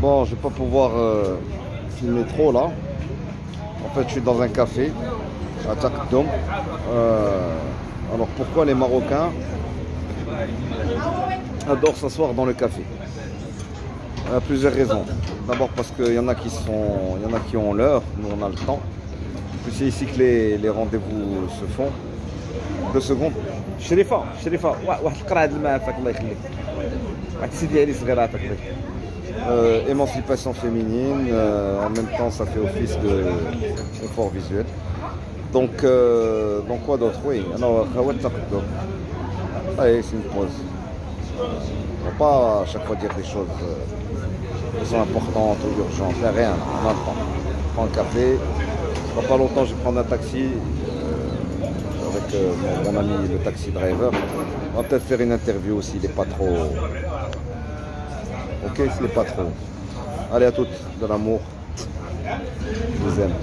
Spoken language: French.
Bon, je vais pas pouvoir euh, filmer trop là. En fait, je suis dans un café à Takdom. Euh, alors pourquoi les Marocains adorent s'asseoir dans le café Il y a plusieurs raisons. D'abord parce qu'il y en a qui sont, il y en a qui ont l'heure, nous on a le temps. Puis c'est ici que les, les rendez-vous se font. Deux secondes. شريفه شريفه وا- واحد القرعه د الماء عافاك الله يخليك واحد سيدي علي صغير عافاك الله يخليك euh, émancipation féminine, euh, en même temps ça fait office de confort visuel. Donc, euh, donc quoi d'autre? Oui, alors. Allez, c'est une pause. On va pas à chaque fois dire des choses qui sont importantes ou urgentes. A rien, on a le temps. On prend un café. Dans pas longtemps, je vais prendre un taxi avec mon, mon ami le taxi driver. On va peut-être faire une interview s'il n'est pas trop. Ok, n'est pas trop. Allez à toutes, de l'amour. Je vous aime.